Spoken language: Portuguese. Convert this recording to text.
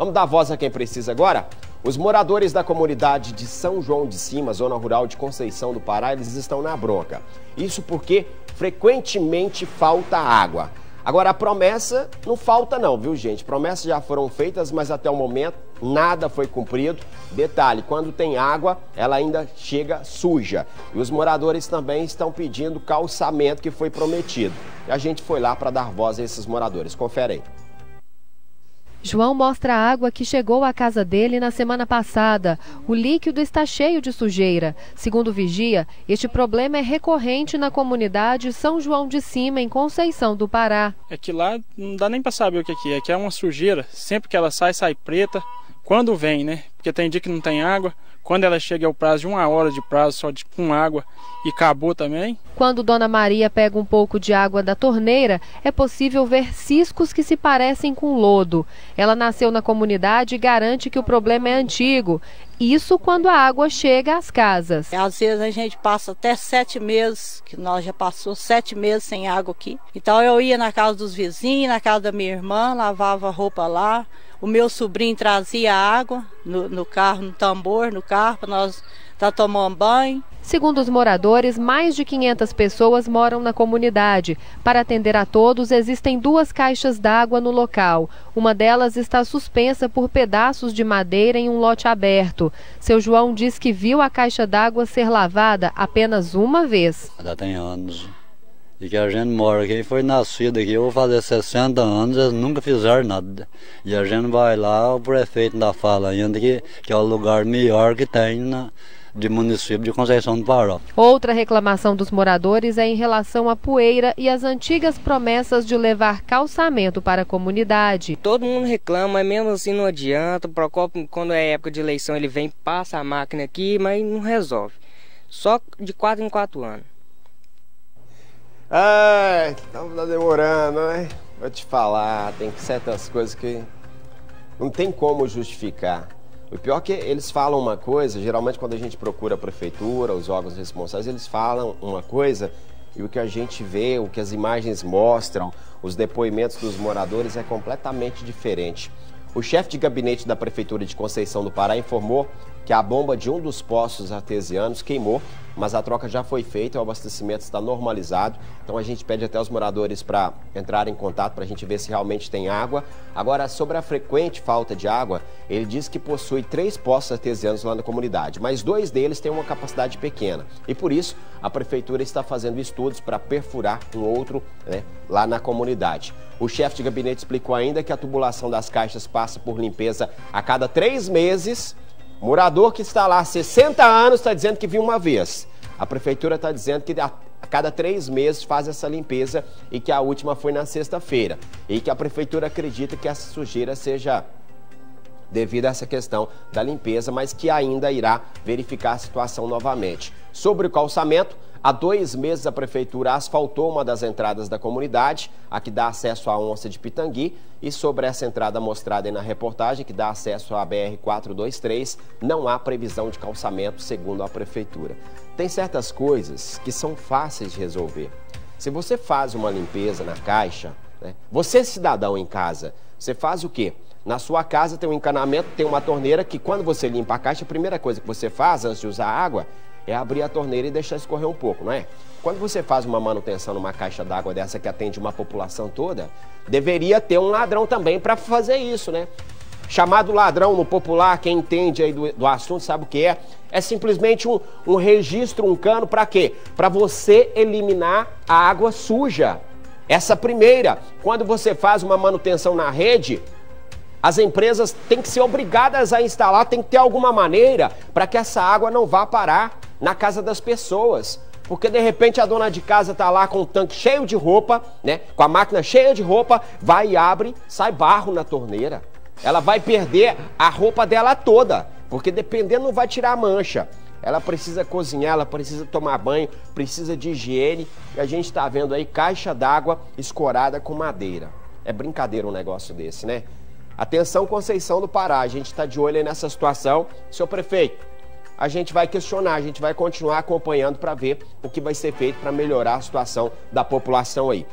Vamos dar voz a quem precisa agora? Os moradores da comunidade de São João de Cima, zona rural de Conceição do Pará, eles estão na bronca. Isso porque frequentemente falta água. Agora, a promessa não falta não, viu gente? Promessas já foram feitas, mas até o momento nada foi cumprido. Detalhe, quando tem água, ela ainda chega suja. E os moradores também estão pedindo calçamento que foi prometido. E a gente foi lá para dar voz a esses moradores. Confere aí. João mostra a água que chegou à casa dele na semana passada. O líquido está cheio de sujeira. Segundo o Vigia, este problema é recorrente na comunidade São João de Cima, em Conceição do Pará. É que lá não dá nem para saber o que é, é que é uma sujeira. Sempre que ela sai, sai preta. Quando vem, né? Porque tem dia que não tem água. Quando ela chega ao prazo de uma hora de prazo só de, com água e acabou também. Quando Dona Maria pega um pouco de água da torneira, é possível ver ciscos que se parecem com lodo. Ela nasceu na comunidade e garante que o problema é antigo. Isso quando a água chega às casas. Às vezes a gente passa até sete meses, que nós já passou sete meses sem água aqui. Então eu ia na casa dos vizinhos, na casa da minha irmã, lavava roupa lá. O meu sobrinho trazia água no, no carro, no tambor, no carro, para nós estar tá tomando banho. Segundo os moradores, mais de 500 pessoas moram na comunidade. Para atender a todos, existem duas caixas d'água no local. Uma delas está suspensa por pedaços de madeira em um lote aberto. Seu João diz que viu a caixa d'água ser lavada apenas uma vez. Já tem anos e que a gente mora aqui, foi nascido aqui, eu vou fazer 60 anos, eles nunca fizeram nada. E a gente vai lá, o prefeito ainda fala ainda que, que é o lugar melhor que tem na, de município de Conceição do Pará. Outra reclamação dos moradores é em relação à poeira e às antigas promessas de levar calçamento para a comunidade. Todo mundo reclama, mesmo assim não adianta. O Procopio, quando é época de eleição, ele vem, passa a máquina aqui, mas não resolve. Só de quatro em quatro anos. Ai, tá demorando, né? Vou te falar, tem certas coisas que não tem como justificar. O pior é que eles falam uma coisa, geralmente quando a gente procura a prefeitura, os órgãos responsáveis, eles falam uma coisa e o que a gente vê, o que as imagens mostram, os depoimentos dos moradores é completamente diferente. O chefe de gabinete da Prefeitura de Conceição do Pará informou que a bomba de um dos poços artesianos queimou, mas a troca já foi feita, o abastecimento está normalizado. Então a gente pede até os moradores para entrar em contato para a gente ver se realmente tem água. Agora, sobre a frequente falta de água, ele diz que possui três poços artesianos lá na comunidade, mas dois deles têm uma capacidade pequena. E por isso, a prefeitura está fazendo estudos para perfurar um outro né, lá na comunidade. O chefe de gabinete explicou ainda que a tubulação das caixas passa por limpeza a cada três meses Morador que está lá há 60 anos está dizendo que viu uma vez. A prefeitura está dizendo que a cada três meses faz essa limpeza e que a última foi na sexta-feira. E que a prefeitura acredita que essa sujeira seja devido a essa questão da limpeza, mas que ainda irá verificar a situação novamente. Sobre o calçamento, Há dois meses, a prefeitura asfaltou uma das entradas da comunidade, a que dá acesso à onça de Pitangui, e sobre essa entrada mostrada aí na reportagem, que dá acesso à BR-423, não há previsão de calçamento, segundo a prefeitura. Tem certas coisas que são fáceis de resolver. Se você faz uma limpeza na caixa, né? você cidadão em casa, você faz o quê? Na sua casa tem um encanamento, tem uma torneira que quando você limpa a caixa, a primeira coisa que você faz antes de usar água é abrir a torneira e deixar escorrer um pouco, não é? Quando você faz uma manutenção numa caixa d'água dessa que atende uma população toda, deveria ter um ladrão também para fazer isso, né? Chamado ladrão no popular, quem entende aí do, do assunto sabe o que é. É simplesmente um, um registro, um cano para quê? Para você eliminar a água suja. Essa primeira, quando você faz uma manutenção na rede, as empresas têm que ser obrigadas a instalar, tem que ter alguma maneira para que essa água não vá parar na casa das pessoas. Porque de repente a dona de casa tá lá com o tanque cheio de roupa, né? Com a máquina cheia de roupa, vai e abre, sai barro na torneira. Ela vai perder a roupa dela toda, porque dependendo não vai tirar a mancha. Ela precisa cozinhar, ela precisa tomar banho, precisa de higiene. E a gente está vendo aí caixa d'água escorada com madeira. É brincadeira um negócio desse, né? Atenção, Conceição do Pará, a gente está de olho nessa situação. Senhor prefeito, a gente vai questionar, a gente vai continuar acompanhando para ver o que vai ser feito para melhorar a situação da população aí.